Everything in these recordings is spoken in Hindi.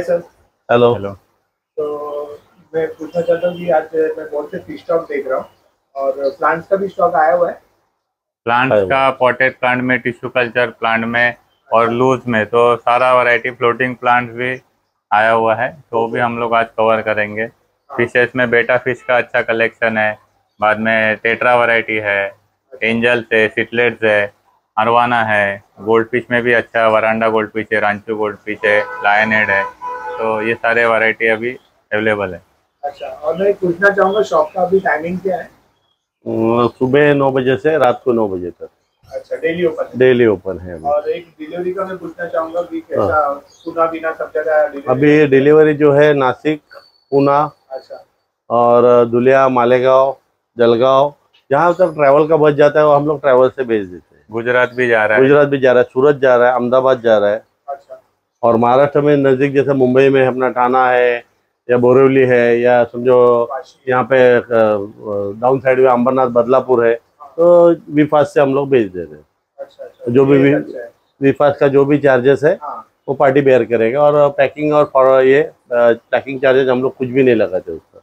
हाय सर हेलो हेलो तो मैं पूछना चाहता हूँ कि आज मैं बहुत से फ़िश स्टॉक देख रहा हूँ और प्लांट्स का भी स्टॉक आया हुआ है। प्लांट का पॉटेड प्लांट में टिश्यू कल्चर प्लांट में और लूज में तो सारा वैरायटी फ्लोटिंग प्लांट भी आया हुआ है तो वो भी हम लोग आज कवर करेंगे। फिशेस में बेटा फ़िश का अच्छा कलेक्शन है बाद में टेट्रा वैरायटी है एंजल्स है सिटलेट्स है अरवाना है गोल्ड फ़िश में भी अच्छा वरांडा गोल्ड फ़िश है रांचू गोल्ड फ़िश है लायन हेड है। तो ये सारे वैरायटी अभी अवेलेबल है। अच्छा और मैं पूछना चाहूँगा शॉप का अभी टाइमिंग क्या है? सुबह नौ बजे से रात को नौ बजे तक। अच्छा डेली ओपन है। डेली ओपन है अभी। और एक डिलीवरी का मैं पूछना चाहूँगा कि कैसा सुना बिना सब जगह अभी डिलीवरी जो है नासिक पूना अच्छा। और दुलिया मालेगांव जलगांव जहाँ तक ट्रैवल का बच जाता है वो हम लोग ट्रैवल से भेज देते हैं। गुजरात भी जा रहा है। गुजरात भी जा रहा है सूरत जा रहा है अहमदाबाद जा रहा है। और महाराष्ट्र में नज़दीक जैसे मुंबई में अपना ठाना है या बोरेवली है या समझो यहाँ पे डाउन साइड में अंबरनाथ बदलापुर है तो विफास से हम लोग भेज दे रहे हैं। अच्छा अच्छा जो भी भी- अच्छा विफास का जो भी चार्जेस है हाँ। वो पार्टी बेयर करेगा। और पैकिंग और फॉर ये पैकिंग चार्जेस हम लोग कुछ भी नहीं लगाते उसका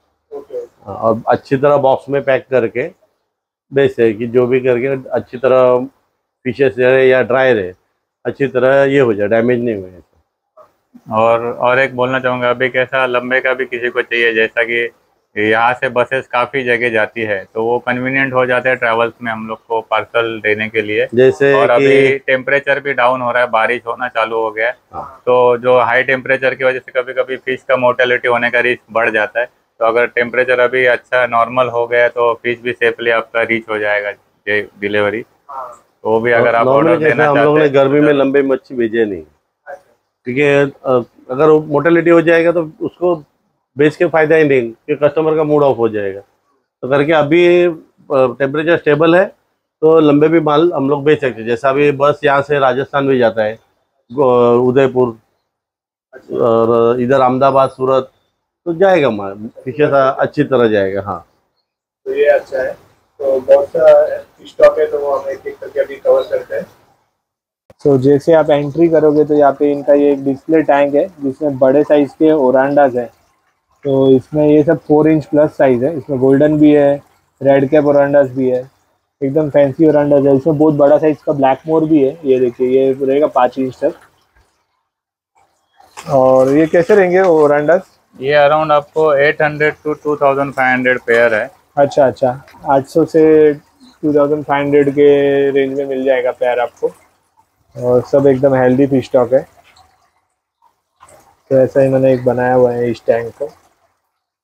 हाँ, और अच्छी तरह बॉक्स में पैक करके बेचते हैं कि जो भी करके अच्छी तरह फिशेस रहे या ड्राई रहे अच्छी तरह ये हो जाए डैमेज नहीं हुए। और और एक बोलना चाहूँगा अभी कैसा लंबे का भी किसी को चाहिए जैसा कि यहाँ से बसेस काफ़ी जगह जाती है तो वो कन्वीनियंट हो जाते हैं ट्रैवल्स में हम लोग को पार्सल देने के लिए। जैसे और अभी टेम्परेचर भी डाउन हो रहा है बारिश होना चालू हो गया है हाँ। तो जो हाई टेम्परेचर की वजह से कभी कभी फ़िश का मोर्टेलिटी होने का रिस्क बढ़ जाता है तो अगर टेम्परेचर अभी अच्छा नॉर्मल हो गया तो फ़िश भी सेफली आपका रीच हो जाएगा डिलीवरी हाँ। तो वो भी अगर आप ऑर्डर देना हम लोगों ने गर्मी में लंबे मच्छी भेजे नहीं। क्योंकि अगर मोटेलिटी हो जाएगा तो उसको बेच के फ़ायदा ही नहीं कि कस्टमर का मूड ऑफ़ हो जाएगा। तो करके अभी टेम्परेचर स्टेबल है तो लंबे भी माल हम लोग बेच सकते हैं। जैसा अभी बस यहाँ से राजस्थान भी जाता है उदयपुर, और इधर अहमदाबाद, सूरत तो जाएगा माल फिशेस अच्छी तरह जाएगा हाँ। तो ये अच्छा है। तो बहुत सा स्टॉक है तो वो हम एक एक करके अभी कवर करते हैं। तो जैसे आप एंट्री करोगे तो यहाँ पे इनका ये एक डिस्प्ले टैंक है जिसमें बड़े साइज़ के ओरांडाज है। तो इसमें ये सब फोर इंच प्लस साइज़ है। इसमें गोल्डन भी है रेड कैप ओरांडाज भी है। एकदम फैंसी ओरांडाज है। इसमें बहुत बड़ा साइज़ का ब्लैक मोर भी है। ये देखिए ये रहेगा पाँच इंच तक। और ये कैसे रहेंगे ओरांडाज ये अराउंड आपको 800 टू 2500 पेयर है। अच्छा अच्छा। 800 से 2500 के रेंज में मिल जाएगा पैर आपको। और सब एकदम हेल्दी फ़िश स्टॉक है। तो ऐसा ही मैंने एक बनाया हुआ है इस टैंक को।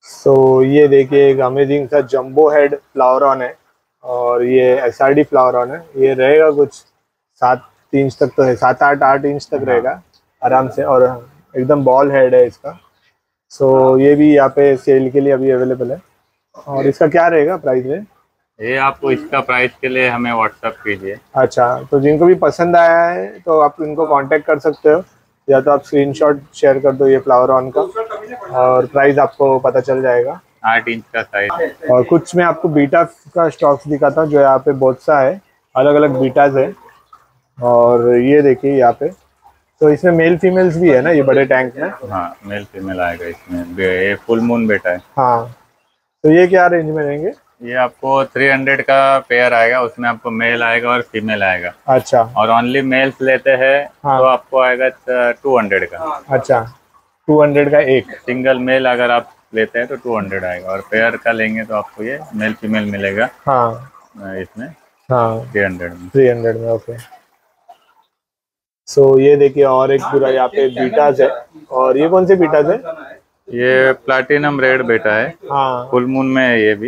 सो so, ये देखिए एक अमेजिंग सा जंबो हेड फ्लावर ऑन है। और ये S R D flower on है। ये रहेगा कुछ सात इंच तक तो है सात आठ आठ इंच तक रहेगा आराम से। और एकदम बॉल हेड है इसका। सो so, ये भी यहाँ पे सेल के लिए अभी अवेलेबल है। और इसका क्या रहेगा प्राइस में ये आपको इसका प्राइस के लिए हमें व्हाट्सअप कीजिए। अच्छा तो जिनको भी पसंद आया है तो आप इनको कांटेक्ट कर सकते हो या तो आप स्क्रीनशॉट शेयर कर दो ये फ्लावर ऑन का और प्राइस आपको पता चल जाएगा। आठ इंच का साइज़ और कुछ मैं आपको बीटा का स्टॉक्स दिखाता हूँ जो यहाँ पे बहुत सा है अलग अलग बीटाज है। और ये देखिए यहाँ पे तो इसमें मेल फीमेल्स भी है ना ये बड़े टैंक में? हाँ मेल फीमेल आएगा इसमें। ये फुल मून बेटा है। हाँ तो ये क्या रेंज में रहेंगे? ये आपको 300 का पेयर आएगा उसमें आपको मेल आएगा और फीमेल आएगा। अच्छा। और ओनली मेल्स लेते हैं हाँ। तो आपको आएगा टू हंड्रेड का। अच्छा। टू हंड्रेड का एक। सिंगल मेल अगर आप लेते हैं तो टू हंड्रेड आएगा। और पेयर का लेंगे तो आपको ये मेल फीमेल मिलेगा। हाँ। इसमें। हाँ। थ्री हंड्रेड में। थ्री हंड्रेड में ओके सो ये देखिए और एक पूरा यहाँ पे बीटाज है। और ये कौन से बीटाज है? ये प्लाटिनम रेड बेटा है। हाँ। फुल मून में है ये भी।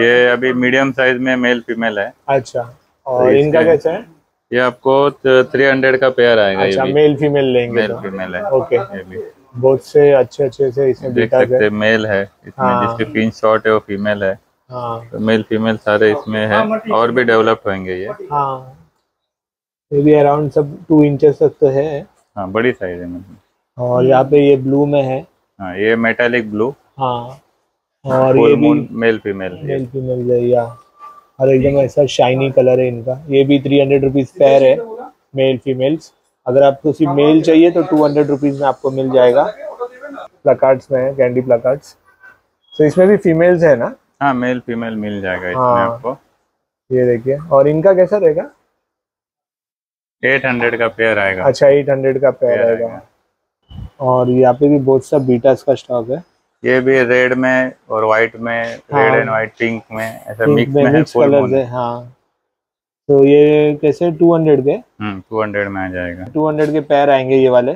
ये अभी मीडियम साइज़ में मेल फीमेल है। अच्छा। और तो इनका कैसा है? ये आपको थ्री हंड्रेड का पेयर आएगा अच्छा ये मेल फीमेल लेंगे मेल तो। फीमेल है। ओके ये भी। बहुत से अच्छे अच्छे से इसमें देख सकते है मेल है। इसमें हाँ। जिसकी पिन शॉट है वो फीमेल है। हाँ। तो मेल फीमेल सारे इसमें है। और भी डेवलप होंगे ये। हाँ। ये भी अराउंड सब टू इंचेस तक तो है। हाँ बड़ी साइज़ है और यहाँ पे ये ब्लू में है। हाँ ये मेटालिक ब्लू हाँ और ये भी moon male female male female या। और एकदम ऐसा शाइनी कलर है इनका। ये भी थ्री हंड्रेड रुपीज़ पेयर है मेल फीमेल्स अगर आपको सिर्फ़ मेल चाहिए तो टू हंड्रेड रुपीज़ में आपको मिल जाएगा। प्लकार्ड्स में कैंडी प्लकार्ड्स तो इसमें भी फीमेल्स है ना? हाँ मेल फीमेल मिल जाएगा इसमें हाँ। आपको। ये देखिए और इनका कैसा रहेगा? एट हंड्रेड का पेयर आएगा। अच्छा एट हंड्रेड का पेयर पेयर आएगा। और यहाँ पे भी बहुत सा बीटास का स्टॉक है। ये भी रेड में और व्हाइट में हाँ। रेड एंड व्हाइट पिंक में ऐसा मिक्स में में है कलर्स है हाँ। तो ये कैसे टू हंड्रेड के? हम्म टू हंड्रेड में आ जाएगा। टू हंड्रेड के पैर आएँगे ये वाले।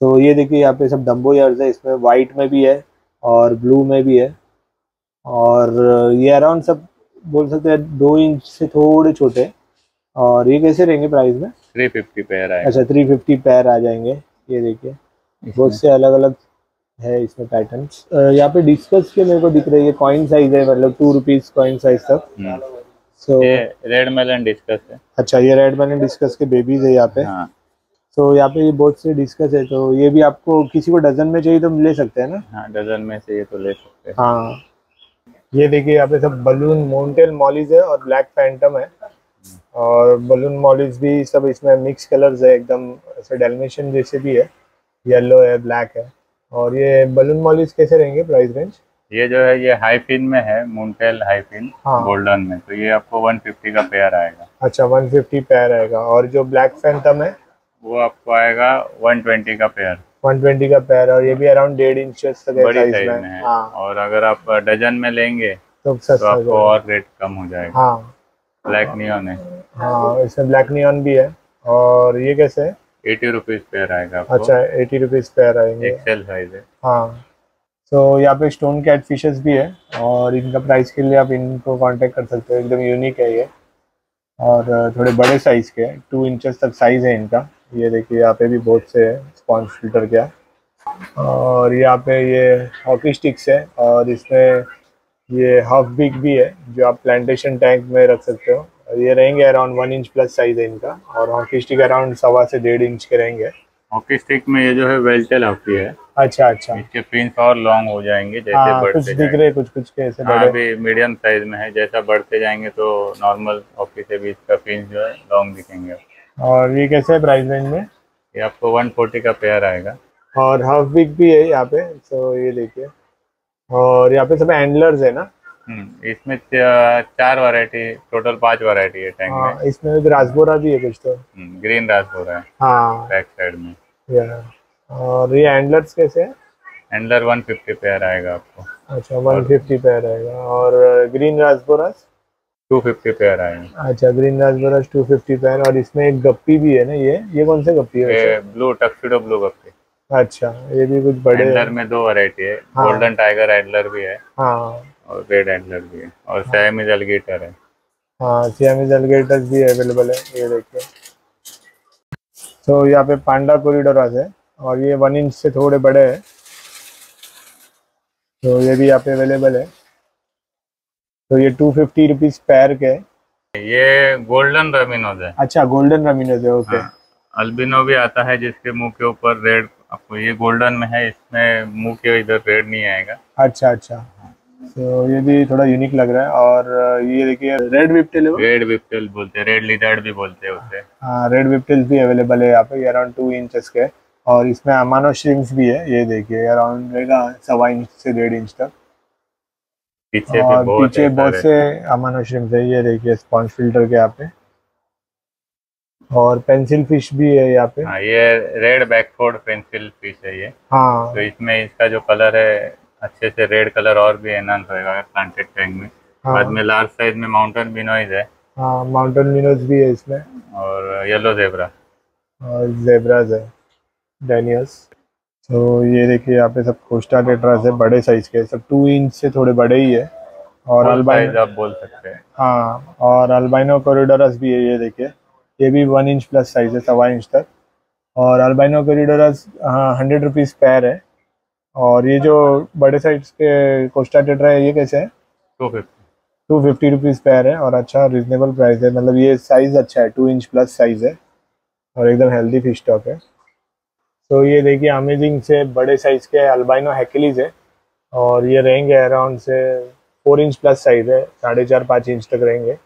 तो ये देखिए यहाँ पे सब डम्बो यार्स है इसमें वाइट में भी है और ब्लू में भी है। और ये अराउंड सब बोल सकते हैं दो इंच से थोड़े छोटे। और ये कैसे रहेंगे प्राइस में? थ्री फिफ्टी आएगा। अच्छा थ्री फिफ्टी पैर आ जाएँगे। ये देखिए। बहुत से अलग अलग है इसमें पैटर्न्स यहाँ पे डिस्कस के मेरे को दिख रही है कॉइन साइज़ है मतलब टू रुपीज़ कॉइन साइज़ तक। सो रेड मेलन डिस्कस है। अच्छा ये रेड मैंने डिस्कस के बेबीज है यहाँ पे। हाँ। तो यहाँ पे ये बहुत से डिस्कस है तो ये भी आपको किसी को डजन में चाहिए तो ले सकते हैं ना? हाँ डजन में ये तो ले सकते हैं। हाँ। ये देखिए यहाँ पे सब बलून माउंटेन मॉलीज है और ब्लैक फैंटम है। और बलून मॉलीज भी सब इसमें मिक्स कलर्स है एकदम ऐसे डेलमेशन जैसे भी है। येलो है ब्लैक है। और ये बलून मॉलीज कैसे रहेंगे प्राइस रेंज ये जो है ये हाई पिन में है मुंटेल हाई पिन हाँ। गोल्डन में। तो ये आपको 150 का पेयर आएगा। अच्छा 150 पैर आएगा। और जो ब्लैक फैंटम है? वो आपको आएगा 120 का पेयर 120 का पैर और ये भी अराउंड डेढ़ इंच है बड़ी साइज़ साइज़ में। में है। हाँ। और अगर आप डजन में लेंगे तो तो आपको और रेट कम हो जाएगा। हाँ। ब्लैक नियॉन है। हाँ इसमें ब्लैक नियॉन भी है। और ये कैसे? है एटी रुपीज़ पेयर आएगा आपको। अच्छा एटी रुपीज़ पैर आएँगे। एक्सेल साइज़ है। हाँ। तो यहाँ पे स्टोन कैट फिशेस भी है। और इनका प्राइस के लिए आप इनको कांटेक्ट कर सकते हो। एकदम यूनिक है ये। और थोड़े बड़े साइज़ के हैं। टू इंचेस तक साइज़ है इनका। ये देखिए यहाँ पे भी बहुत से स्पॉन्ज फ़िल्टर के। और यहाँ पे ये हॉकी स्टिक्स है। और इसमें ये हाफ़ बिग भी है जो आप प्लांटेशन टैंक में रख सकते हो। ये रहेंगे around one inch plus size है इनका और हॉकी स्टिक अराउंड सवा से डेढ़ इंच के रहेंगे। हॉकी स्टिक में ये जो है वेल्टेल हॉकी है। अच्छा अच्छा। इसके पिंस और लॉन्ग हो जाएँगे जैसे हाँ कुछ दिख रहे कुछ कुछ के ऐसे हाँ अभी मीडियम साइज़ में है जैसा बढ़ते जाएँगे तो नॉर्मल हॉकी से भी इसका पिंस जो है लॉन्ग दिखेंगे। और ये कैसे है प्राइस रेंज में? ये आपको 140 का पेयर आएगा। और हाफ़ बिग भी है यहाँ पे तो ये देखिए। और यहाँ पे सब एंडलर्स है ना? इसमें चार वैरायटी टोटल पाँच वैरायटी है टैंक में। हाँ इसमें एक रासबोरा भी है कुछ तो। हम्म, ग्रीन रास हो रहा है। हाँ बैक साइड में और ये एंडलर्स कैसे है? हैंडलर 150 पेयर आएगा आपको। अच्छा वन फिफ्टी पैर आएगा। और ग्रीन रासबोरास 250 पेयर आएगा। अच्छा ग्रीन टू फिफ्टी पैर और इसमें एक गप्पी भी है ना ये? ये कौन से गप्पी है ब्लू टक्सीडो ब्लू गप्पी। अच्छा ये भी कुछ बड़े हैंडलर में दो वैरायटी है। हाँ। गोल्डन टाइगर हैंडलर भी है। हाँ। और रेड हैंडलर भी है। और सैमिज एलिगेटर है। हाँ सियामीज एलिगेटर्स भी अवेलेबल है ये देखिए। तो यहाँ पे पांडा कॉरिडोरास है और ये वन इंच से थोड़े बड़े हैं। तो ये भी यहाँ पे अवेलेबल है। तो ये टू फिफ्टी रुपीज़ पैर के ये गोल्डन रमिनोज है। अच्छा गोल्डन रमीनोज है ओके हाँ, अल्बिनो भी आता है जिसके मुँह के ऊपर रेड आपको ये गोल्डन में है इसमें मुँह के इधर रेड नहीं आएगा। अच्छा अच्छा। तो ये भी थोड़ा यूनिक लग रहा है और ये देखिए रेड विपटेल है रेड विपटेल बोलते हैं रेड लिजर्ड भी बोलते हैं उसे। हाँ रेड विपटेल्स भी अवेलेबल है यहाँ पे अराउंड टू इंचेस के। और इसमें अमानो श्रिम्स भी है ये देखिए अराउंड रहेगा सवा इंच से डेढ़ इंच तक। पीछे और बहुत पीछे बहुत से अमानो श्रिम्स है ये देखिए स्पॉन्ज फ़िल्टर के यहाँ पे। और पेंसिल फ़िश भी है यहाँ पे। हाँ ये रेड बैकफोर्ड पेंसिल फ़िश है ये। हाँ। तो इसमें इसका जो कलर है अच्छे से रेड कलर और भी एनहांस होएगा प्लांटेड टैंक में। बाद हाँ में लार्ज साइज़ में माउंटेन बिनोइज है। हाँ माउंटेन मिनोज भी है इसमें। और येलो जेब्रा और जेब्राज है डेनियस तो ये देखिए यहाँ पे सब कोस्टा टेट्रास है बड़े साइज़ के। सब टू इंच से थोड़े बड़े ही है। और अल्बाइनो आप बोल सकते हैं। हाँ और अल्बाइनो कोरिडोरस भी है ये देखिए। ये भी वन इंच प्लस साइज़ है सवा इंच तक। और अल्बाइनो कोरिडोरस हाँ हंड्रेड रुपीज़ पैर है। और ये जो बड़े साइज़ के कोस्टा टेट्रा है ये कैसे है? Two fifty two fifty rupees pair है और अच्छा रिजनेबल प्राइस है। मतलब ये साइज़ अच्छा है टू इंच प्लस साइज़ है और एकदम हेल्दी फ़िश स्टॉक है। तो ये देखिए अमेजिंग से बड़े साइज़ के अल्बाइनो हैकेलीज है और ये रहेंगे अराउंड से फोर इंच प्लस साइज़ है साढ़े चार पाँच इंच तक रहेंगे।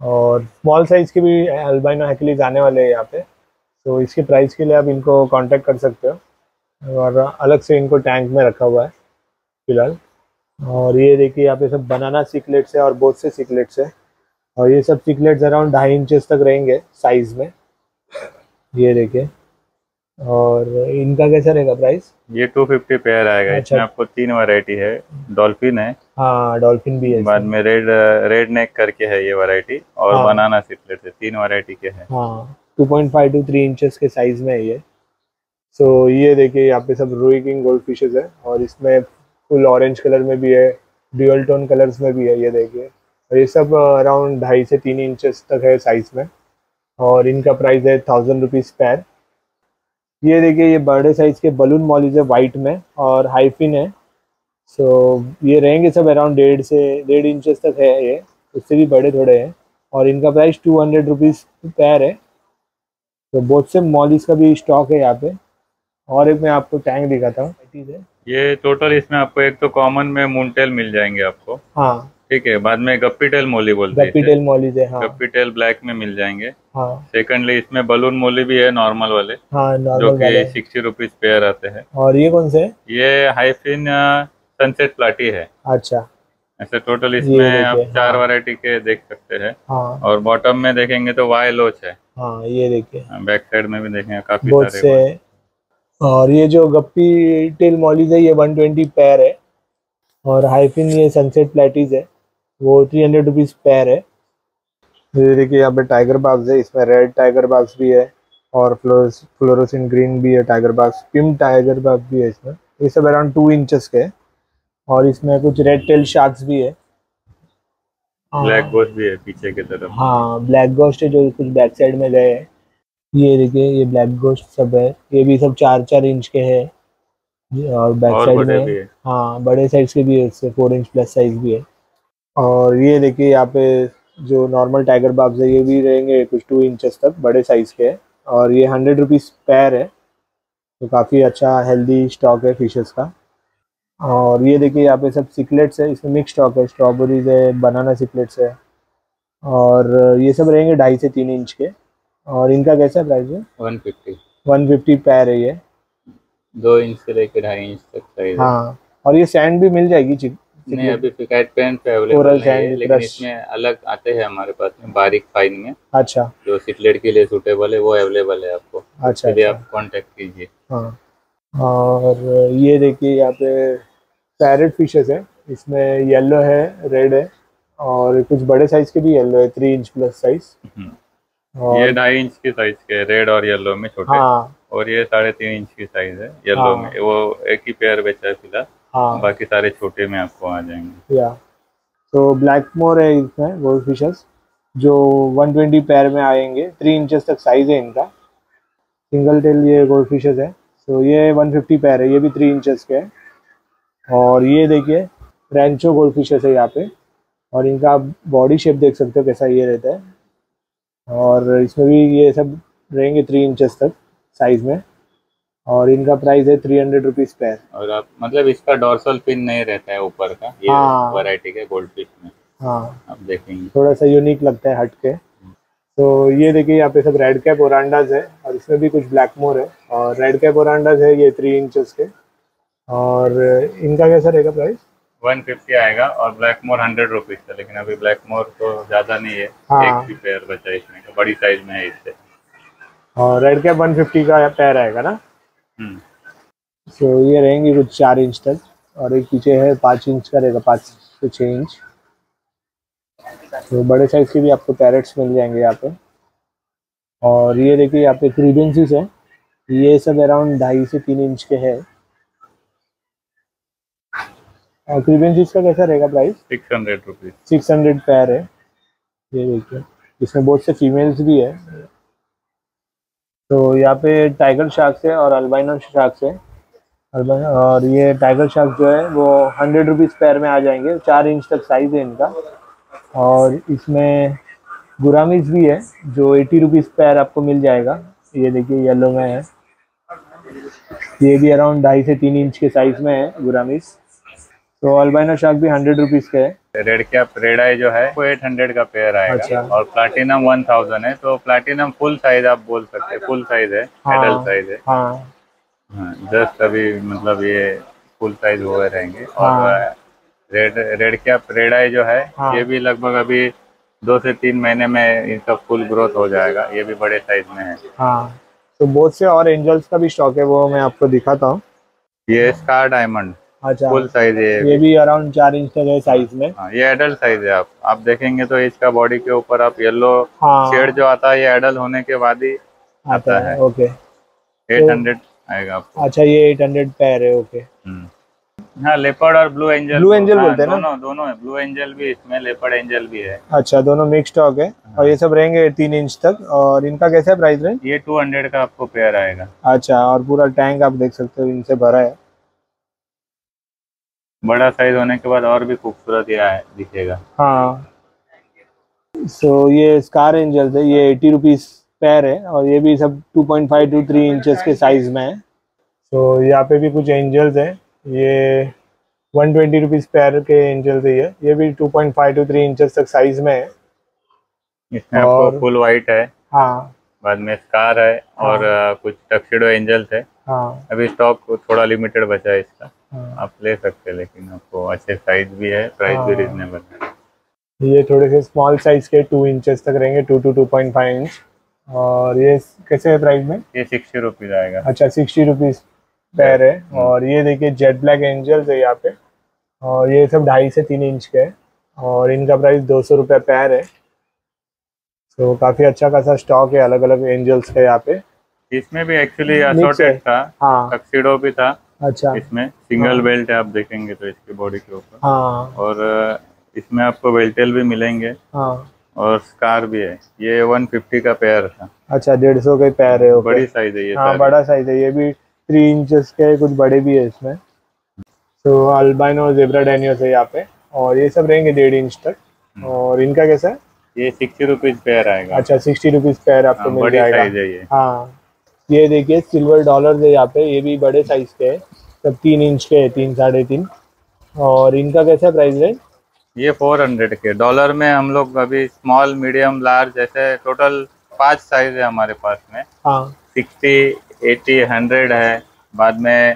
और स्मॉल साइज़ के भी अल्बाइनो हैकेलीज आने वाले हैं यहाँ पे। तो इसके प्राइस के लिए आप इनको कांटेक्ट कर सकते हो। और अलग से इनको टैंक में रखा हुआ है फ़िलहाल। और ये देखिए यहाँ पे सब बनाना सिकलेट्स है और बहुत से सिकलेट्स है। और ये सब सिकलेट्स अराउंड ढाई इंचेस तक रहेंगे साइज़ में। ये देखिए और इनका कैसा रहेगा प्राइस ये 250 पेयर आएगा। अच्छा। इसमें आपको तीन वैरायटी है। डॉल्फिन है। हाँ डॉल्फिन भी है बाद में रेड रेड नेक करके है ये वैरायटी और हाँ। बनाना सिपलेट है। तीन वैरायटी के हैं। हाँ two point five two three inches के साइज़ में है ये। सो so, ये देखिए यहाँ पे सब रोई किंग गोल्ड फिशेज है और इसमें फुल ऑरेंज कलर में भी है ड्यूअल टोन कलर्स में भी है ये देखिए। और ये सब अराउंड ढाई से तीन इंचेस तक है साइज़ में और इनका प्राइस है थाउज़ेंड रुपीज़ पैर ये देखिए ये बड़े साइज़ के बलून मॉलिज है वाइट में और हाइफिन है। सो so, ये रहेंगे सब अराउंड डेढ़ से डेढ़ इंचेस तक है ये उससे भी बड़े थोड़े हैं और इनका price two hundred rupees pair है। तो बहुत से मॉलीज का भी स्टॉक है यहाँ पे। और एक मैं आपको टैंक दिखाता हूँ। ये टोटल इसमें आपको एक तो कॉमन में मूनटेल मिल जाएँगे आपको। हाँ। ठीक है बाद में गप्पी टेल मोली बोलते हैं गप्पी टेल मॉलीज है हाँ। गप्पी टेल ब्लैक में मिल जाएँगे। हाँ। सेकंडली इसमें बलून मोली भी है नॉर्मल वाले। हाँ जो कि सिक्सटी रुपीज़ पेयर आते हैं। और ये कौन से? ये हाईफिन सनसेट प्लाटी है। अच्छा। ऐसे टोटल इसमें आप देखिए, चार हाँ। वैरायटी के देख सकते हैं। हाँ। और बॉटम में देखेंगे तो वाई लोच है। हाँ ये देखिए। बैक साइड में भी देखेंगे काफ़ी सारे और ये जो गप्पी टेल मॉलीज है ये 120 पैर है। और हाइफिन ये सनसेट प्लेटीज है वो थ्री हंड्रेड रुपीज़ पैर है। ये देखिए यहाँ पे टाइगर बाग्स है इसमें रेड टाइगर बाग्स भी है और फ्लोरस फ्लोरोसिन ग्रीन भी है टाइगर बाग्स पिम टाइगर बाग भी है इसमें। ये सब अराउंड टू इंचेस के हैं। और इसमें कुछ रेड टेल शार्क्स भी है। ब्लैक गोस्ट भी है पीछे की तरफ़। हाँ ब्लैक गोस्ट है जो कुछ बैक साइड में गए हैं। ये देखिए ये ब्लैक गोस्ट सब है। ये भी सब चार चार इंच के है। और बैक और साइड में हाँ। बड़े साइज़ के भी है इससे फोर इंच प्लस साइज़ भी है। और ये देखिए यहाँ पे जो नॉर्मल टाइगर बाब्स है ये भी रहेंगे कुछ टू इंचेस तक बड़े साइज़ के। हैं और ये हंड्रेड रुपीज़ पैर है। तो काफ़ी अच्छा हेल्दी स्टॉक है फिशेस का। और ये देखिए यहाँ पे सब सिकलेट्स है इसमें मिक्स स्टॉक है। स्ट्रॉबेरीज है बनाना सिकलेट्स है। और ये सब रहेंगे ढाई से तीन इंच के। और इनका कैसा प्राइस है? One fifty. वन फिफ्टी पैर है ये। दो इंच से लेकर ढाई इंच तक साइज़ हाँ। और ये सैंड भी मिल जाएगी चिक नहीं अभी फिकाइट पेन पे अवेलेबल है लेकिन इसमें अलग आते हैं हमारे पास में बारीक फाइन में। अच्छा। जो सिकलेट के लिए सूटेबल है वो अवेलेबल है आपको। अच्छा अच्छा। आप कांटेक्ट कीजिए। हाँ और ये देखिए यहाँ पे पैरेट फिशेस है। इसमें येलो है रेड है और कुछ बड़े साइज़ के भी येलो है थ्री इंच प्लस साइज़ ये ढाई इंच की साइज़ के रेड और येलो में छोटे। हाँ। और ये साढ़े तीन इंच की साइज़ है येलो हाँ। में। वो एक ही पेयर बेचा है फ़िलहाल। हाँ। बाकी सारे छोटे में आपको आ जाएँगे। या। तो ब्लैक मोर है इसमें गोल्ड फिशेस जो 120 पैर में आएँगे थ्री इंचेस तक साइज़ है इनका। सिंगल टेल ये गोल्ड फिशेस है। तो ये 150 पैर है ये भी थ्री इंचेस के है। और ये देखिए रैंचो गोल्ड फिशेस है यहाँ पे। और इनका आप बॉडी शेप देख सकते हो कैसा ये रहता है। और इसमें भी ये सब रहेंगे थ्री इंचेस तक साइज़ में। और इनका प्राइस है थ्री हंड्रेड रुपीज़ पैर और आप मतलब इसका डॉर्सल पिन नहीं रहता है ऊपर का ये हाँ। वैरायटी के गोल्ड फ़िश में। हाँ। आप देखेंगे। थोड़ा सा यूनिक लगता है हट के। तो ये देखिए यहाँ पे सब रेड कैप ओरांडाज है और इसमें भी कुछ ब्लैक मोर है। और रेड कैप ओरांडाज है ये थ्री इंचेस के। और इनका कैसा रहेगा प्राइस वन फिफ्टी आएगा और ब्लैक मोर हंड्रेड रुपीज़ का लेकिन अभी ब्लैक मोर तो ज़्यादा नहीं है। हाँ। एक ही पेयर बचा इसमें। बड़ी साइज़ में है इससे। और रेड कैप वन फिफ्टी का पैर आएगा ना? हम्म। तो ये रहेंगे कुछ चार इंच तक और एक पीछे है पाँच इंच का रहेगा पाँच से छः इंच तो बड़े साइज़ के भी आपको पैरेट्स मिल जाएँगे यहाँ पे। और ये देखिए यहाँ पे क्रीडेंसीज है। ये सब अराउंड ढाई से तीन इंच के है। और क्रीडेंसीज का कैसा रहेगा price six hundred rupees six hundred pair है। ये देखिए। इसमें बहुत से फीमेल्स भी है। तो यहाँ पे टाइगर शार्क्स है और अल्बाइनो शार्क्स है। और ये टाइगर शार्क जो है, वो हंड्रेड रुपीज़ पैर में आ जाएँगे। चार इंच तक साइज़ है इनका। और इसमें गुरामीज भी है, जो एटी रुपीज़ पैर आपको मिल जाएगा। ये देखिए येलो में है। ये भी अराउंड ढाई से तीन इंच के साइज़ में है गुरामीज तो अल्बाइनो शार्क भी हंड्रेड रुपीज़ का है रेड कैप रेड आई जो है वो एट हंड्रेड का पेयर आएगा अच्छा। और प्लाटिनम वन थाउज़ेंड है तो प्लाटिनम फुल साइज़ आप बोल सकते हैं फुल साइज़ है हाँ। एडल्ट साइज़ है हाँ जस्ट अभी मतलब ये फुल साइज़ हुए रहेंगे हाँ। और red red cap red eye जो है हाँ। ये भी लगभग अभी दो से तीन महीने में इनका फुल ग्रोथ हो जाएगा ये भी बड़े साइज़ में है हाँ तो बहुत से और एंजल्स का भी स्टॉक है वो मैं आपको दिखाता हूँ ये स्कार डायमंड अच्छा फुल साइज़ है ये भी। अराउंड चार इंच तक है साइज़ में। हाँ, ये एडल्ट साइज़ है आप। आप देखेंगे तो इसका बॉडी के ऊपर आप येलो हाँ। शेड जो आता है ये एडल्ट होने के बाद ही आता आता है है। ओके 800 आएगा आपको। अच्छा ये 800 पैर है ओके हम्म। हाँ लेपर्ड और ब्लू एंजल Blue angel हाँ, बोलते हैं ना? दोनों दोनों है। ब्लू एंजल भी इसमें लेपर्ड एंजल भी है। अच्छा दोनों मिक्स स्टॉक है। और ये सब रहेंगे तीन इंच तक। और इनका कैसा है प्राइस रेंज ये 200 का आपको पेयर आएगा। अच्छा और पूरा टैंक आप देख सकते हो इनसे भरा है। बड़ा साइज़ होने के बाद और भी खूबसूरत दिखेगा। हाँ। सो so, ये स्कार एंजल्स है ये एटी रुपीज़ पैर है और ये भी सब 2.5 टू थ्री इंचेस के साइज़ में है। तो यहाँ पे भी कुछ एंजल्स हैं ये 120 ट्वेंटी रुपीज़ पैर के एंजल्स है ये। ये भी 2.5 टू थ्री इंचेस तक साइज़ में है। इसमें और- आपको फुल व्हाइट है। हाँ। बाद में स्कार है और अ, कुछ टक्सिडो एंजल्स है। हाँ। अभी स्टॉक थोड़ा लिमिटेड बचा है इसका। हाँ आप ले सकते हैं लेकिन आपको अच्छे साइज़ भी है प्राइस भी हाँ। रिजनेबल है। ये थोड़े से स्मॉल साइज़ के टू इंचेस तक रहेंगे two two two point five inch और ये कैसे है प्राइस में? ये सिक्सटी रुपीज़ आएगा। अच्छा सिक्सटी रुपीज़ पैर है। और ये देखिए जेट ब्लैक एंजल्स है यहाँ पे। और ये सब ढाई से तीन इंच के है। और इनका प्राइस दो सौ रुपये पैर है। तो काफ़ी अच्छा खासा स्टॉक है अलग अलग एंजल्स का यहाँ पे। इसमें भी एक्चुअली था हाँ। भी था। अच्छा। इसमें सिंगल हाँ। बेल्ट है आप देखेंगे तो इसकी बॉडी के ऊपर। हाँ। और इसमें आपको बेल्टेल भी मिलेंगे। हाँ। और स्कार भी है। ये 150 का पेयर था। अच्छा डेढ़ सौ के पैर है बड़ी साइज़ है ये हाँ बड़ा साइज़ है। ये भी थ्री इंचेस के कुछ बड़े भी है इसमें। तो अल्बाइनो जेब्रा डेनियोस है यहाँ पे। और ये सब रहेंगे डेढ़ इंच तक। हम्म। और इनका कैसा है? ये सिक्सटी रुपीज़ पेयर आएगा। अच्छा सिक्सटी रुपीज़ पैर आपको हाँ, मिल बड़ी जाएगा। है। ये देखिए सिल्वर डॉलर है यहाँ पे ये भी बड़े साइज़ के है। सब तीन इंच के है तीन साढ़े तीन। और इनका कैसा प्राइस है? ये 400 के। डॉलर में हम लोग अभी स्मॉल मीडियम लार्ज ऐसे टोटल पाँच साइज़ है हमारे पास में। हाँ। 60 80 100 है। बाद में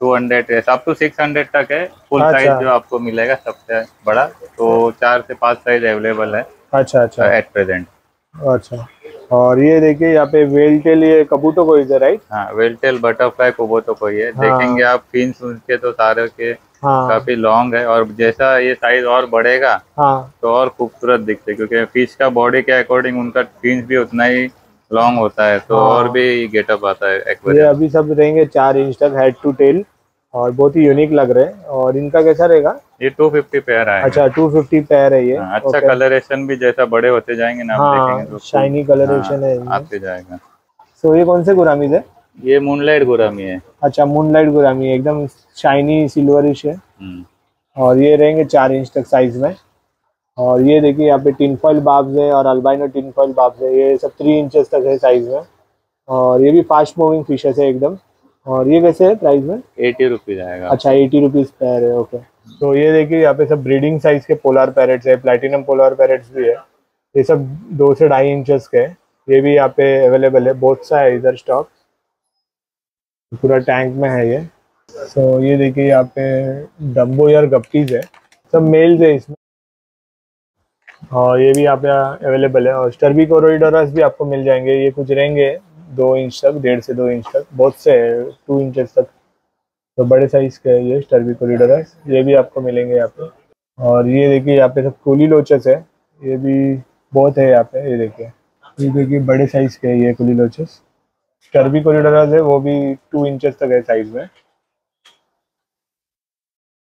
200 है। अप टू 600 तक है। फुल अच्छा। साइज़ जो आपको मिलेगा सबसे बड़ा तो चार से पाँच साइज़ अवेलेबल है। अच्छा अच्छा। एट प्रेजेंट अच्छा। और ये देखिए यहाँ पे वेल टेल ये कबूतो को इधर राइट हाँ वेलटेल बटरफ्लाई कोबो तो कोई है। हाँ। देखेंगे आप फिन्स उनके तो सारे के हाँ। काफ़ी लॉन्ग है और जैसा ये साइज़ और बढ़ेगा हाँ। तो और खूबसूरत दिखते क्योंकि फ़िश का बॉडी के अकॉर्डिंग उनका फिन्स भी उतना ही लॉन्ग होता है तो हाँ। और भी गेटअप आता है ये अभी सब रहेंगे चार इंच तक हेड टू टेल और बहुत ही यूनिक लग रहे हैं। और इनका कैसा रहेगा? ये 250 पेयर आएगा अच्छा टू फिफ्टी पैर है ये। हाँ, अच्छा। कलरेशन भी जैसा बड़े होते जाएँगे ना हाँ तो शाइनी कलरेशन है हाँ, आते जाएगा। सो ये कौन से गुरामीज है ये मूनलाइट गुरामी है। अच्छा मूनलाइट गुरामी है। एकदम शाइनी सिल्वरिश है। हम्म, और ये रहेंगे चार इंच तक साइज़ में। और ये देखिए यहाँ पे टिन फॉइल बाब्स है और अल्बाइनो टिन फॉइल बाब्स है। ये सब थ्री इंचेस तक है साइज़ में। और ये भी फास्ट मूविंग फिशेस है एकदम। और ये कैसे है प्राइस में? एटी रुपीज़ आएगा। अच्छा एटी रुपीज़ पैर है ओके तो ये देखिए यहाँ पे सब ब्रीडिंग साइज़ के पोलर पैरेट्स है प्लेटिनम पोलर पैरेट्स भी है। ये सब दो से ढाई इंचेस के ये भी यहाँ पे अवेलेबल है बहुत सा है इधर स्टॉक पूरा टैंक में है ये। तो ये देखिए यहाँ पे डम्बो यार गप्पीज है। सब मेल्स है इसमें। और ये भी यहाँ पे अवेलेबल है। और स्टर्बी कोरोइडोरस भी आपको मिल जाएँगे। ये कुछ रहेंगे। दो इंच तक, डेढ़ से दो इंच तक, बहुत से है टू इंचज तक। तो बड़े साइज़ के है ये स्टर्बी कोरिडोरस ये भी आपको मिलेंगे यहाँ पे। और ये देखिए, यहाँ पे सब कुली लोचस है। ये भी बहुत है यहाँ पे, ये देखिए। ये देखिए, बड़े साइज़ के ये कुली लोचस स्टर्बी कोरिडोर है, वो भी टू इंचज तक है साइज़ में।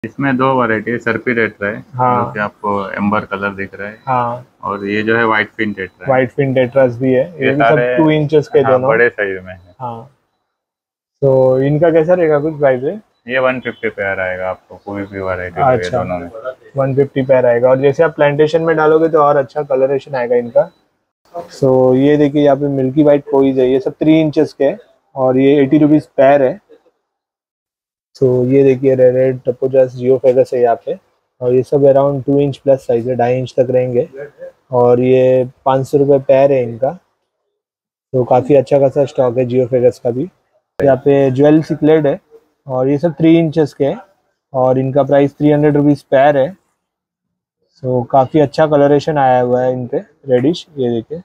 इसमें दो वैरायटी सर्पी रेट है हाँ। जो आपको एम्बर कलर दिख रहा है। हाँ। और ये जो है white fin rate white fin tetras भी है। ये भी सब टू इंचेस के हाँ, दोनों। बड़े साइज़ में है। हाँ। तो इनका कैसा रहेगा कुछ प्राइस है? ये 150 पेयर आएगा आपको कोई भी वैरायटी अच्छा। दोनों में। 150 पैर आएगा और जैसे आप प्लांटेशन में डालोगे तो और अच्छा कलरेशन आएगा इनका। सो ये देखिए यहाँ पे मिल्की वाइट कोईज है। ये सब थ्री इंचेस के और ये एटी रुपीज़ पैर है। सो ये देखिए रेड रेड टपोजास जियो फेगस है यहाँ पे। और ये सब around two inch plus size है ढाई इंच तक रहेंगे। और ये पाँच सौ रुपये पैर है इनका। तो काफ़ी अच्छा खासा स्टॉक है जियो फेगस का भी। यहाँ पे ज्वेल सिकलेट है और ये सब थ्री इंचेस के है। और इनका price three hundred rupees pair है। सो काफ़ी अच्छा कलरेशन आया हुआ है इन पे रेडिश ये देखिए।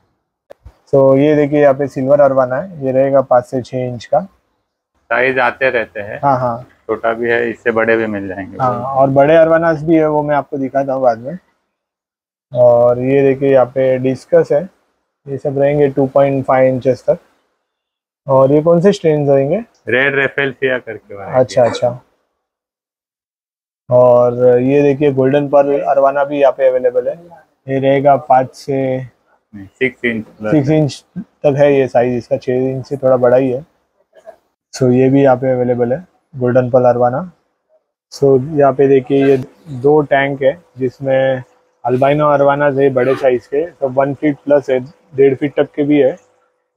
सो ये देखिए यहाँ पे सिल्वर अरवाना है। ये रहेगा पाँच से छः इंच का। साइज़ आते रहते हैं। हाँ हाँ। छोटा भी है इससे बड़े भी मिल जाएँगे। हाँ और बड़े अरवानास भी है वो मैं आपको दिखाता हूँ बाद में। और ये देखिए यहाँ पे डिस्कस है। ये सब रहेंगे 2.5 इंचेस तक। और ये कौन से स्ट्रेन रहेंगे? रेड रेफेल्सिया करके अच्छा अच्छा। और ये देखिए गोल्डन पर अरवाना भी यहाँ पे अवेलेबल है। ये रहेगा पाँच से सिक्स इंच सिक्स इंच तक है ये साइज़ इसका छः इंच से थोड़ा बड़ा ही है। सो ये भी यहाँ पे अवेलेबल है। गोल्डन पल अरवाना सो यहाँ पे देखिए ये दो टैंक है, जिसमें अल्बाइनो अरवाना है बड़े साइज़ के तो वन फीट प्लस है, डेढ़ फीट तक के भी है।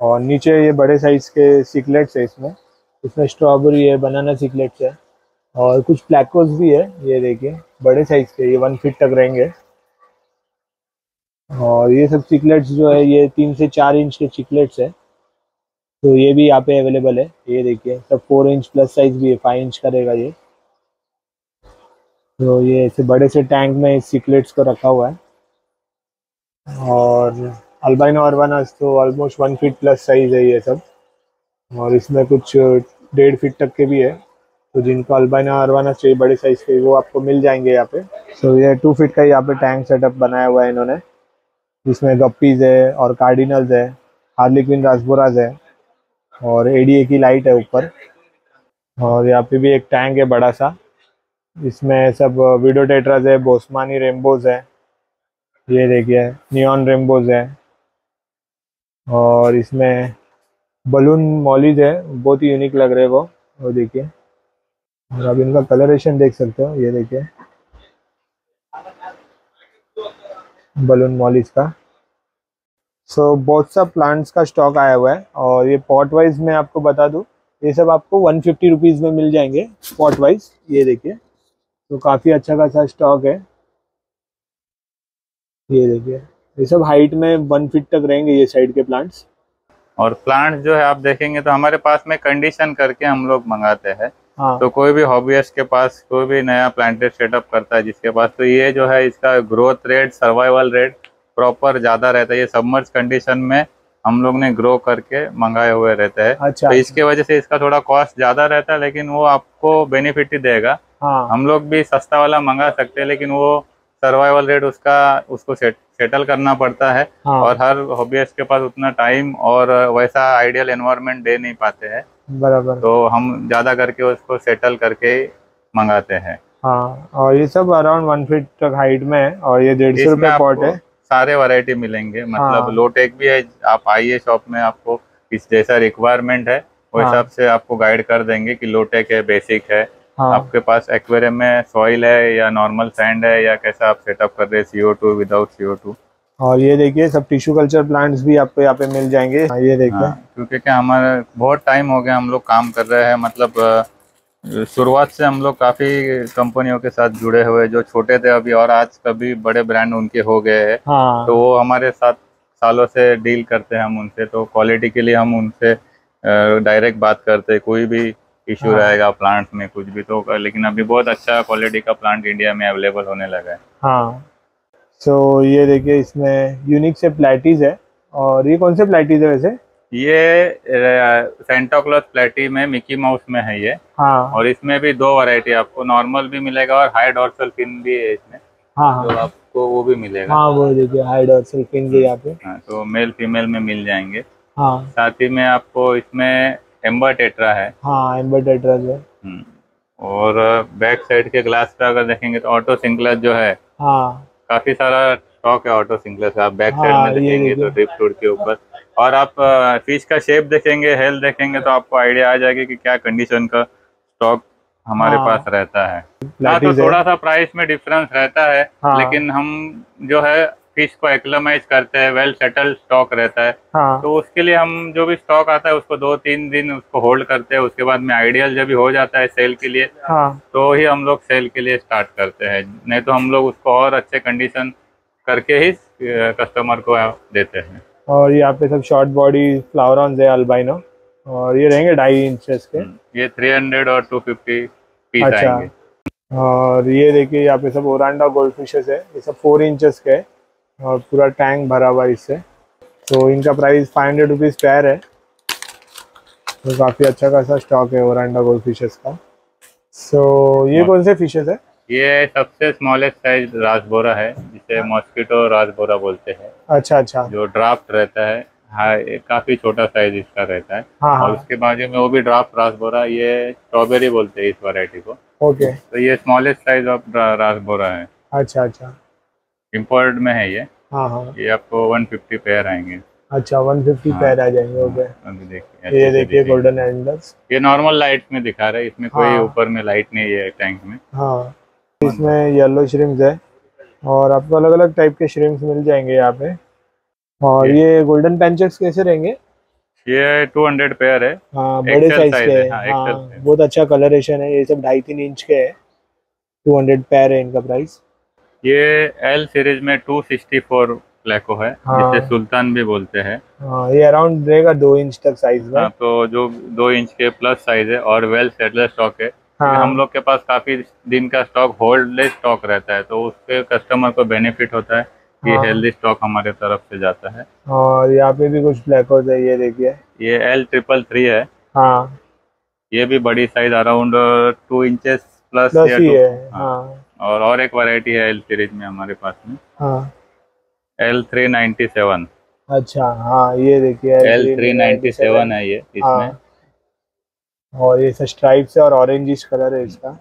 और नीचे ये बड़े साइज़ के सिकलेट्स है इसमें। इसमें स्ट्रॉबेरी है बनाना सिकलेट्स है। और कुछ प्लैकोस भी है, ये देखिए, बड़े साइज़ के, ये वन फीट तक रहेंगे। और ये सब चिकलेट्स जो है, ये तीन से चार इंच के चिकलेट्स है। तो ये भी यहाँ पे अवेलेबल है। ये देखिए, सब फोर इंच प्लस साइज़ भी है फाइव इंच का रहेगा ये। तो ये ऐसे बड़े से टैंक में सिकलेट्स को रखा हुआ है। और अल्बाइनो अरवानास तो almost one feet plus size है ये सब। और इसमें कुछ डेढ़ फीट तक के भी है। तो जिनको अल्बाइना अरवाना चाहिए बड़े साइज़ के, वो आपको मिल जाएँगे यहाँ पे। सो ये टू फीट का यहाँ पे टैंक सेटअप बनाया हुआ है इन्होंने। जिसमें गप्पीज है और कार्डिनल्स है हार्लिक्विन रासबोराज है। और एडीए की लाइट है ऊपर। और यहाँ पे भी एक टैंक है बड़ा सा। इसमें सब वीडियो टेट्राज है बोस्मानी रेम्बोज है। ये देखिए नियॉन रेम्बोज है। और इसमें बलून मॉलिज है, बहुत ही यूनिक लग रहे हैं वो। वो देखिए, और अब इनका कलरेशन देख सकते हो, ये देखिए। बलून मॉलिज का। सो so, बहुत सा प्लांट्स का स्टॉक आया हुआ है और ये पॉट वाइज मैं आपको बता दूँ ये सब आपको वन फिफ्टी रुपीज़ में मिल जाएँगे पॉट वाइज ये देखिए। तो काफ़ी अच्छा खासा स्टॉक है। ये देखिए ये सब हाइट में वन फीट तक रहेंगे ये साइड के प्लांट्स और प्लांट जो है आप देखेंगे तो हमारे पास में कंडीशन करके हम लोग मंगाते हैं। हाँ। तो कोई भी हॉबीस्ट के पास कोई भी नया प्लांटेड सेटअप करता है जिसके पास तो ये जो है इसका growth rate survival rate proper ज़्यादा रहता है। ये सबमर्ज कंडीशन में हम लोग ने ग्रो करके मंगाए हुए रहते हैं। अच्छा। तो इसके वजह से इसका थोड़ा कॉस्ट ज़्यादा रहता है लेकिन वो आपको बेनिफिट ही देगा। हाँ। हम लोग भी सस्ता वाला मंगा सकते हैं लेकिन वो सर्वाइवल रेट उसका उसको सेट, सेटल करना पड़ता है। हाँ। और हर हॉबीस्ट के पास उतना टाइम और वैसा आइडियल एनवायरमेंट दे नहीं पाते हैं। बराबर। तो हम ज़्यादा करके उसको सेटल करके मंगाते हैं। हाँ और ये सब अराउंड वन फीट तक हाइट में है और ये डेढ़ सौ रुपये पॉट है। सारे वैरायटी मिलेंगे। मतलब हाँ। लो टेक भी है आप आइए शॉप में आपको इस जैसा रिक्वायरमेंट है वो हिसाब हाँ। से आपको गाइड कर देंगे कि लो टेक है बेसिक है। हाँ। आपके पास एक्वेरियम में सॉइल है या नॉर्मल सैंड है या कैसा आप सेटअप कर रहे हैं CO two without CO two और ये देखिए सब टिश्यू कल्चर प्लांट्स भी आपको यहाँ पे मिल जाएँगे। हाँ, ये देखिए। हाँ, क्योंकि क्या हमारा बहुत टाइम हो गया हम लोग काम कर रहे हैं मतलब शुरुआत से हम लोग काफ़ी कंपनियों के साथ जुड़े हुए जो छोटे थे अभी और आज कभी बड़े ब्रांड उनके हो गए हैं। हाँ। तो वो हमारे साथ सालों से डील करते हैं हम उनसे तो क्वालिटी के लिए हम उनसे डायरेक्ट बात करते हैं। कोई भी इशू हाँ। रहेगा प्लांट में कुछ भी तो लेकिन अभी बहुत अच्छा क्वालिटी का प्लांट इंडिया में अवेलेबल होने लगा है। हाँ। सो ये देखिए इसमें यूनिक से प्लेटीज है और ये कौन से प्लेटीज है वैसे? ये सेंटा क्लॉथ प्लेटी में मिकी माउस में है ये। हाँ। और इसमें भी दो वैरायटी आपको नॉर्मल भी मिलेगा और हाई डॉर्सल फिन भी है इसमें। हाँ तो हाँ। आपको वो भी मिलेगा। हाँ वो देखिए हाइड और सल्फिन के यहाँ पे। हाँ, तो मेल फीमेल में मिल जाएँगे। हाँ। साथ ही में आपको इसमें एम्बर टेट्रा है। हाँ एम्बर टेट्राज है। हम्म, और बैक साइड के ग्लास पे अगर देखेंगे तो ऑटो सिंकलस जो है हाँ। काफ़ी सारा स्टॉक है ऑटो सिंकलस का आप बैक हाँ, साइड में देखेंगे तो ड्रिप टूड के ऊपर। और आप फ़िश का शेप देखेंगे हेल्थ देखेंगे तो आपको आइडिया आ जाएगा कि क्या कंडीशन का स्टॉक हमारे हाँ। पास रहता है। हाँ तो थोड़ा सा प्राइस में डिफरेंस रहता है हाँ। लेकिन हम जो है फ़िश को एक्लमाइज करते हैं वेल सेटल स्टॉक रहता है। हाँ। तो उसके लिए हम जो भी स्टॉक आता है उसको दो तीन दिन उसको होल्ड करते हैं उसके बाद में आइडियल जब भी हो जाता है सेल के लिए हाँ। तो ही हम लोग सेल के लिए स्टार्ट करते हैं। नहीं तो हम लोग उसको और अच्छे कंडीशन करके ही कस्टमर को देते हैं। और यहाँ पे सब शॉर्ट बॉडी फ्लावरॉन्स है अल्बाइनो और ये रहेंगे ढाई इंचेस के। ये 300 और 250 पीस अच्छा। आएँगे। और ये देखिए यहाँ पे सब ओरांडा गोल्ड फिशेस है। ये सब फोर इंचेस के। है और पूरा टैंक भरा हुआ इससे। तो इनका price five hundred rupees pair है। तो काफ़ी अच्छा खासा स्टॉक है ओरांडा गोल्ड फिशेस का। सो ये कौन से फिशेस है? ये सबसे स्मॉलेस्ट साइज़ राजबोरा है जिसे मॉस्किटो राजबोरा बोलते हैं। अच्छा अच्छा। जो ड्राफ्ट रहता है हाँ ये काफ़ी छोटा साइज़ इसका रहता है। हाँ और हाँ उसके बाजू में वो भी ड्राफ्ट रासबोरा ये स्ट्रॉबेरी बोलते हैं इस वैरायटी को। ओके। तो ये स्मॉलेस्ट साइज़ ऑफ़ रासबोरा है। अच्छा अच्छा। इम्पोर्ट में है ये। हाँ हाँ। ये आपको 150 पेयर आएँगे। अच्छा वन फिफ्टी हाँ। पैर आ जाएँगे ओके। अभी देखिए ये देखिए। गोल्डन एंडल्स ये नॉर्मल लाइट में दिखा रहा है इसमें कोई हाँ। ऊपर में लाइट नहीं है टैंक में। हाँ। इसमें येलो श्रिम्स है। और आपको अलग अलग टाइप के श्रिम्स मिल जाएँगे यहाँ पे। और ये गोल्डन पैंचेक्स कैसे रहेंगे? ये 200 पेयर है। हाँ बड़े साइज़ के है, हाँ, हाँ बहुत अच्छा कलरेशन है। ये सब ढाई तीन इंच के है। टू हंड्रेड पैर है इनका प्राइस ये एल सीरीज़ में 264 प्लेको है हाँ। जिसे सुल्तान भी बोलते हैं। हाँ ये अराउंड रहेगा दो इंच तक साइज़ में। हाँ, तो जो दो इंच के प्लस साइज़ है और वेल सेटलर स्टॉक है हाँ। हम लोग के पास काफ़ी दिन का स्टॉक होल्डलेस स्टॉक रहता है तो उससे कस्टमर को बेनिफिट होता है कि हाँ। हेल्दी स्टॉक हमारे तरफ़ से जाता है। और यहाँ पे भी कुछ ब्लैक होता है ये देखिए। ये एल ट्रिपल थ्री है। हाँ। ये भी बड़ी size around two inches plus ही है हाँ। हाँ। और और एक वैरायटी है एल सीरीज़ में हमारे पास में। हाँ। एल थ्री नाइन्टी सेवन अच्छा हाँ ये देखिए एल थ्री नाइन्टी सेवन है ये इसमें। हाँ और ये स्ट्राइप है और ऑरेंजिश कलर है इसका।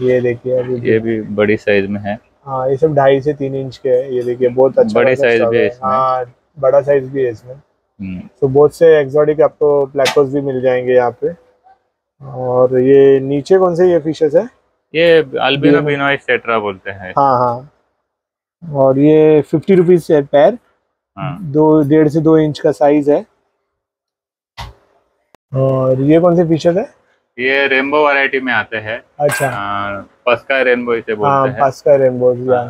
ये देखिए अभी ये भी बड़ी साइज़ में है। हाँ ये सब ढाई से तीन इंच के है। ये देखिए बहुत अच्छा बड़े stock भी है हाँ। बड़ा साइज़ भी है इसमें। हम्म, तो बहुत से एक्सोटिक आपको प्लेकोस भी मिल जाएँगे यहाँ पे। और ये नीचे कौन से ये फिशेस है? ये अल्बिनो बिनोइस टेट्रा बोलते हैं। हाँ हाँ। और ये फिफ्टी रुपीज़ है पैर हाँ। दो डेढ़ से दो इंच का साइज़ है। और ये कौन से फिशेस है? ये रेनबो वैरायटी में आते हैं। अच्छा। पस्का रेनबो इसे हाँ बोलते हैं पास का रेनबो हाँ।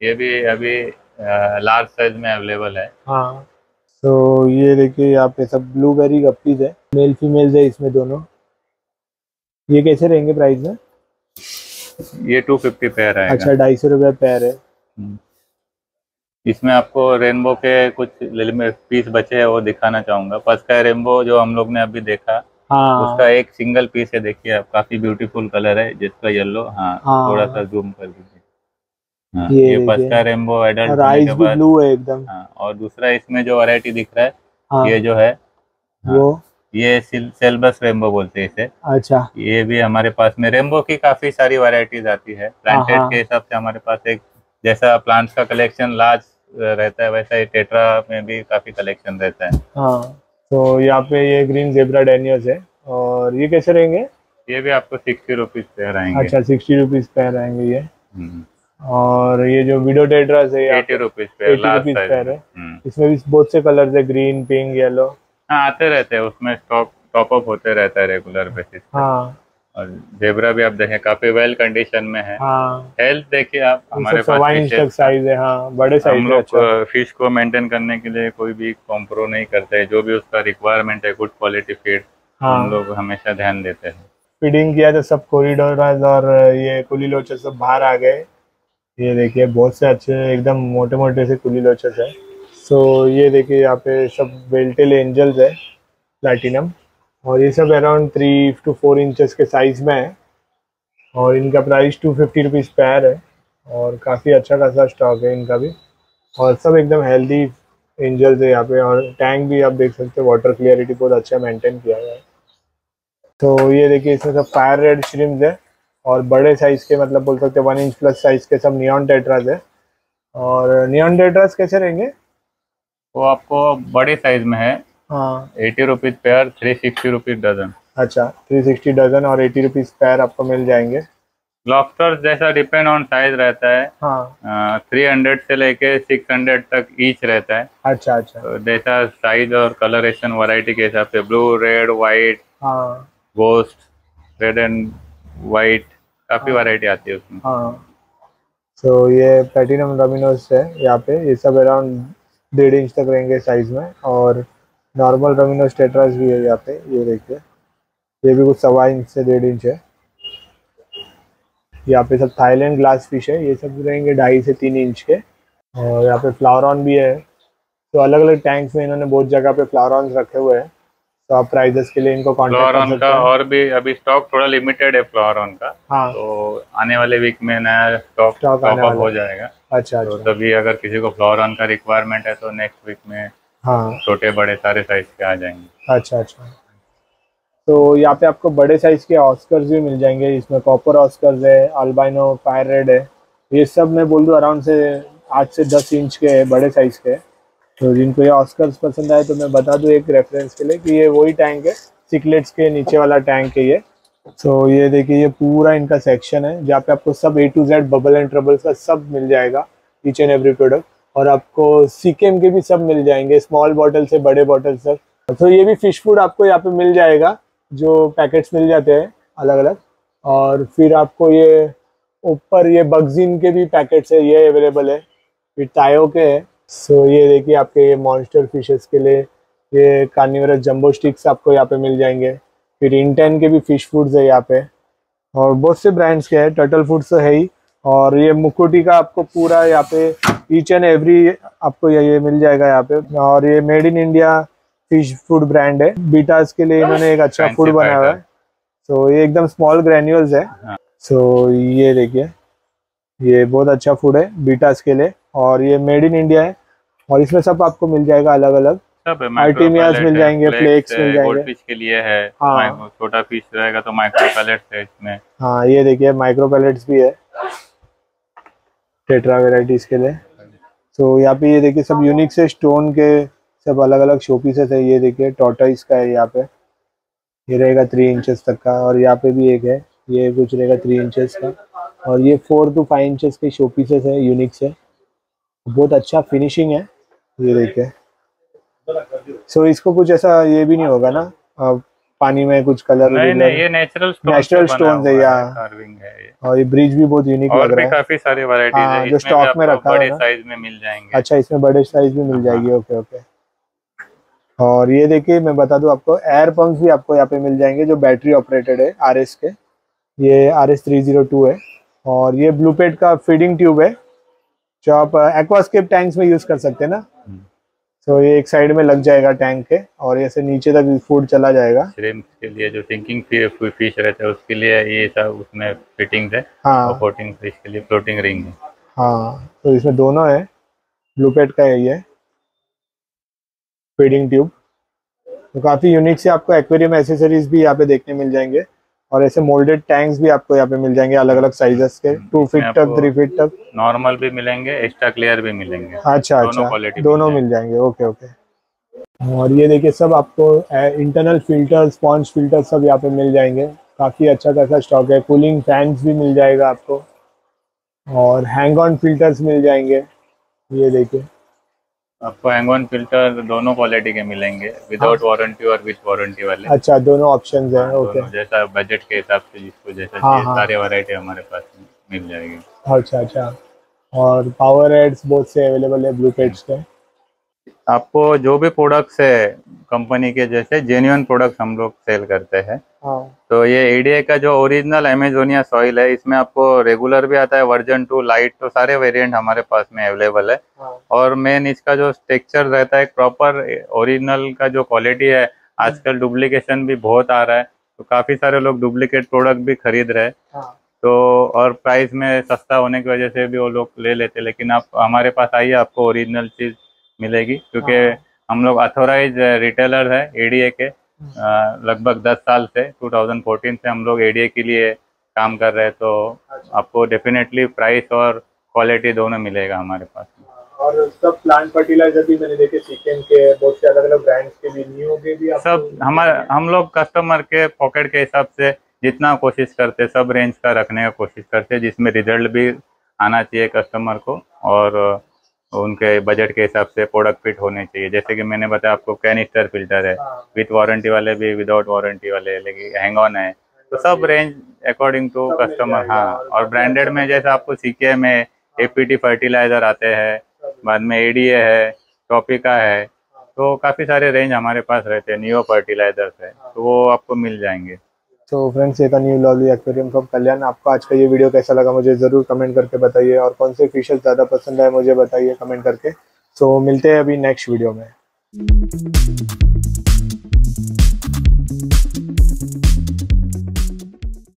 ये भी अभी लार्ज साइज़ में अवेलेबल है। हाँ तो ये देखिए यहाँ पे सब ब्लूबेरी गप्पीज है। मेल फीमेल्स है इसमें दोनों। ये कैसे रहेंगे प्राइस में? ये 250 पेयर है अच्छा ढाई सौ रुपये पैर है। हम्म। इसमें आपको रेनबो के कुछ पीस बचे हैं वो दिखाना चाहूँगा पस्का रेनबो जो हम लोग ने अभी देखा हाँ उसका एक सिंगल पीस है देखिए आप काफ़ी ब्यूटीफुल कलर है जिसका येलो हाँ हाँ। थोड़ा सा जूम कर दीजिए हाँ, ये ये। पस्का रेनबो एडल्ट ब्लू है एकदम हाँ और दूसरा इसमें जो वैरायटी दिख रहा है हाँ ये जो है हाँ। वो ये सिल, सेल्बस रेनबो बोलते हैं इसे अच्छा ये भी हमारे पास में रेनबो की काफ़ी सारी वैरायटीज आती है प्लांटेड हाँ। के हिसाब से हमारे पास एक जैसा प्लांट्स का कलेक्शन लार्ज रहता है वैसा ही टेट्रा में भी काफ़ी कलेक्शन रहता है। हाँ तो यहाँ पे ये ग्रीन जेब्रा डेनियस है और ये कैसे रहेंगे? ये भी आपको सिक्सटी रुपीज़ पेयर आएँगे अच्छा सिक्सटी रुपीज़ पैर आएँगे ये। हम्म। और ये जो वीडियो टेट्रास है एटी रुपीज़ 80 रुपीज़ पेयर है। हम्म। इसमें भी बहुत से कलर है ग्रीन पिंक येलो हाँ आते रहते हैं उसमें स्टॉक टॉप अप होते रहता है रेगुलर बेसिस हाँ। और जेबरा भी आप देखें काफ़ी वेल कंडीशन में है। हाँ। हेल्थ देखिए आप हमारे पास साइज़ है हाँ बड़े साइज़ हम लोग अच्छा। फ़िश को मेंटेन करने के लिए कोई भी कॉम्प्रो नहीं करते हैं जो भी उसका रिक्वायरमेंट है गुड क्वालिटी फ़ीड हाँ। हम लोग हमेशा ध्यान देते हैं। फीडिंग किया तो सब कोरिडोर और ये कुली लोचर सब बाहर आ गए। ये देखिए बहुत से अच्छे एकदम मोटे मोटे से कुली लोचस है। सो ये देखिए यहाँ पे सब बेल्टेल एंजल्स है प्लैटिनम और ये सब around three two four inches के साइज़ में है। और इनका price to fifty rupees pair है। और काफ़ी अच्छा खासा स्टॉक है इनका भी। और सब एकदम हेल्दी एंजल्स है यहाँ पे। और टैंक भी आप देख सकते हो वाटर क्लियरिटी बहुत अच्छा मेंटेन किया गया है। तो ये देखिए, इसमें सब फायर रेड श्रिम्स है। और बड़े साइज़ के मतलब बोल सकते वन इंच प्लस साइज़ के सब नियॉन टेट्रास है। और नियॉन टेट्रास कैसे रहेंगे? वो आपको बड़े साइज़ में है। हाँ। Eighty rupees pair three sixty rupees dozen. अच्छा थ्री सिक्सटी डजन और एटी रुपीज़ पैर आपको मिल जाएँगे। लॉबस्टर जैसा डिपेंड ऑन साइज़ रहता है। थ्री हाँ हंड्रेड से लेके सिक्स हंड्रेड तक ईच रहता है। अच्छा अच्छा। तो जैसा साइज़ और कलरेशन वैरायटी के हिसाब से ब्लू रेड वाइट हाँ। गोस्ट रेड एंड वाइट काफ़ी हाँ। वैरायटी आती है उसमें। हाँ। तो ये प्लेटिनम डोमिनोज है यहाँ पे। ये सब अराउंड डेढ़ इंच तक रहेंगे साइज़ में और नॉर्मल रमिनोस टेट्रास भी है यहाँ पे ये देखिए। ये भी कुछ सवा इंच से डेढ़ इंच है। यहाँ पे सब थाईलैंड ग्लास फ़िश है ये सब रहेंगे ढाई से तीन इंच के। और यहाँ पे फ्लावरॉन भी है। तो अलग अलग टैंक्स में इन्होंने बहुत जगह पे फ्लावरॉन्स रखे हुए हैं। तो आप प्राइजेस के लिए इनको सकते का और भी अभी स्टॉक थोड़ा लिमिटेड है फ्लोरॉन का। हाँ। तो आने वाले वीक में नया स्टॉक हो जाएगा। अच्छा तो अच्छा। तभी अगर किसी को फ्लोरॉन का रिक्वायरमेंट है तो नेक्स्ट वीक में हाँ। छोटे बड़े सारे साइज़ के आ जाएँगे। अच्छा अच्छा। तो यहाँ पे आपको बड़े साइज़ के ऑस्कर्स भी मिल जाएँगे इसमें कॉपर ऑस्कर्स है अल्बाइनो फायर रेड है। ये सब मैं बोल दूँ अराउंड से आठ से दस इंच के है बड़े साइज़ के। तो जिनको ये ऑस्कर्स पसंद आए तो मैं बता दूँ एक रेफरेंस के लिए कि ये वही टैंक है सिकलेट्स के नीचे वाला टैंक है ये। तो ये देखिए ये पूरा इनका सेक्शन है जहाँ पे आपको सब A to Z bubble and troubles का सब मिल जाएगा ईच एंड एवरी प्रोडक्ट और आपको सीकेम के भी सब मिल जाएँगे स्मॉल बॉटल से बड़े बॉटल तक तो ये भी फ़िश फ़ूड आपको यहाँ पे मिल जाएगा, जो पैकेट्स मिल जाते हैं अलग अलग और फिर आपको ये ऊपर ये बगजीन के भी पैकेट्स है, ये अवेलेबल है. फिर टायो के है. सो ये देखिए आपके ये मॉन्स्टर फिशेस के लिए ये कार्निवरस जम्बो स्टिक्स आपको यहाँ पे मिल जाएँगे. फिर इंटेन के भी फ़िश फूड्स है यहाँ पे. और बहुत से ब्रांड्स के हैं टर्टल फूड्स तो है ही. और ये मुकुटी का आपको पूरा यहाँ पे ईच एंड एवरी आपको ये ये मिल जाएगा यहाँ पे। और ये made in India fish food brand है। बीटास के लिए इन्होंने एक अच्छा फ़ूड बनाया हुआ है। सो ये एकदम स्मॉल ग्रैन्यूल्स है। हाँ। सो ये देखिए। ये बहुत अच्छा फ़ूड है बीटास के लिए। और ये मेड इन इंडिया है। और इसमें सब आपको मिल जाएगा अलग अलग सब मिल जाएँगे, flakes मिल जाएँगे। फ़िश के लिए है। हाँ। छोटा फ़िश रहेगा तो माइक्रो पैलेट्स है इसमें। हाँ ये देखिए माइक्रो पैलेट्स भी है। टेट्रा वेराइटीज के लिए। तो यहाँ पे ये देखिए सब यूनिक से स्टोन के सब अलग अलग शो पीसेस है। ये देखिए टोटाइस का है यहाँ पे। ये रहेगा थ्री इंचेस तक का और यहाँ पे भी एक है। ये कुछ रहेगा थ्री इंचेस का। और ये फोर टू फाइव इंचेस के शो पीसेस है यूनिक से। बहुत अच्छा फिनिशिंग है। ये देखिए। सो so, इसको कुछ ऐसा ये भी नहीं होगा ना। पानी में कुछ कलर नहीं नहीं ये नेचुरल Natural stones है, या- कार्विंग है ये। और ये ब्रिज भी बहुत यूनिक लग रहा है। काफ़ी सारी वैरायटीज हाँ, है जो stock में रखा है। साइज़ में मिल जाएँगे। अच्छा इसमें बड़े साइज़ भी मिल जाएगी ओके ओके और ये देखिए मैं बता दूँ आपको एयर पंप्स भी आपको यहाँ पे मिल जाएँगे जो बैटरी ऑपरेटेड है आर एस के। ये R S three zero two है। और ये ब्लूपेड का फीडिंग ट्यूब है जो आप एक्वास्केप टैंक्स में यूज़ कर सकते हैं ना। तो ये एक साइड में लग जाएगा टैंक के और ऐसे नीचे तक फ़ूड चला जाएगा। श्रिम्प के लिए जो सिंकिंग फ़िश रहते हैं उसके लिए ये सब उसमें फिटिंग है और हाँ फ्लोटिंग फ़िश के लिए फ्लोटिंग रिंग है। हाँ तो इसमें दोनों है। ब्लूपेड का यही है। फीडिंग ट्यूब तो काफ़ी यूनिक से आपको एक्वेरियम एसेसरीज भी यहाँ पे देखने मिल जाएँगे। और ऐसे मोल्डेड टैंक्स भी आपको यहाँ पे मिल जाएँगे अलग अलग साइजेस के टू फीट तक थ्री फीट तक। नॉर्मल भी मिलेंगे एक्स्ट्रा क्लियर भी मिलेंगे। अच्छा दोनों अच्छा दोनों मिल मिल जाएँगे ओके ओके और ये देखिए सब आपको इंटरनल फ़िल्टर स्पॉन्ज फ़िल्टर सब यहाँ पे मिल जाएँगे। काफ़ी अच्छा खासा स्टॉक है। कूलिंग फैंस भी मिल जाएगा आपको। और हैंग ऑन फिल्टर्स मिल जाएँगे। ये देखिए। आपको हैंग फ़िल्टर दोनों क्वालिटी के मिलेंगे विदाउट वारंटी और विद वारंटी वाले। अच्छा दोनों ऑप्शन है ओके जैसा बजट के हिसाब से जिसको जैसा हाँ, हाँ। सारे वैरायटी हमारे पास मिल जाएगी। अच्छा अच्छा। और पावर एड्स बहुत से अवेलेबल है ब्लू पेड्स के। आपको जो भी प्रोडक्ट्स है कंपनी के जैसे जेन्यून प्रोडक्ट्स हम लोग सेल करते हैं। हाँ। तो ये एडीए का जो ओरिजिनल एमेजोनिया सॉइल है इसमें आपको रेगुलर भी आता है वर्जन टू लाइट तो सारे वेरिएंट हमारे पास में अवेलेबल है। हाँ। और मेन इसका जो टेक्सचर रहता है प्रॉपर ओरिजिनल का जो क्वालिटी है आजकल डुप्लीकेशन भी बहुत आ रहा है। तो काफ़ी सारे लोग डुप्लीकेट प्रोडक्ट भी खरीद रहे हैं। हाँ। तो और प्राइस में सस्ता होने की वजह से भी वो लोग ले लेते लेकिन आप हमारे पास आइए आपको ओरिजिनल चीज़। मिलेगी क्योंकि हाँ। हम लोग अथोराइज रिटेलर है एडीए के लगभग 10 साल से 2014 से हम लोग एडीए के लिए काम कर रहे हैं तो अच्छा। आपको डेफिनेटली प्राइस और क्वालिटी दोनों मिलेगा हमारे पास और सब प्लांट फर्टिलाइज़र भी मैंने देखे सीकेम के बहुत से अलग अलग ब्रांड्स के भी न्यू के भी सब हमारे हम लोग कस्टमर के पॉकेट के हिसाब से जितना कोशिश करते सब रेंज का रखने का कोशिश करते जिसमें रिज़ल्ट भी आना चाहिए कस्टमर को और उनके बजट के हिसाब से प्रोडक्ट फिट होने चाहिए। जैसे कि मैंने बताया आपको कैनिस्टर फ़िल्टर है हाँ, विथ वारंटी वाले भी विदाउट वारंटी वाले लेकिन हैंग ऑन है। तो सब रेंज अकॉर्डिंग टू कस्टमर हाँ। और ब्रांडेड में जैसे आपको सीके में एपीटी फर्टिलाइज़र आते हैं बाद में एडीए है टॉपिका है। तो काफ़ी सारे रेंज हमारे पास रहते हैं नियो फर्टिलाइजर्स है। तो वो आपको मिल जाएँगे। तो फ्रेंड्स ये था new lolly aquarium from Kalyan आपको आज का ये वीडियो कैसा लगा मुझे ज़रूर कमेंट करके बताइए और कौन से फिशेस ज़्यादा पसंद आए मुझे बताइए कमेंट करके. सो मिलते हैं अभी नेक्स्ट वीडियो में.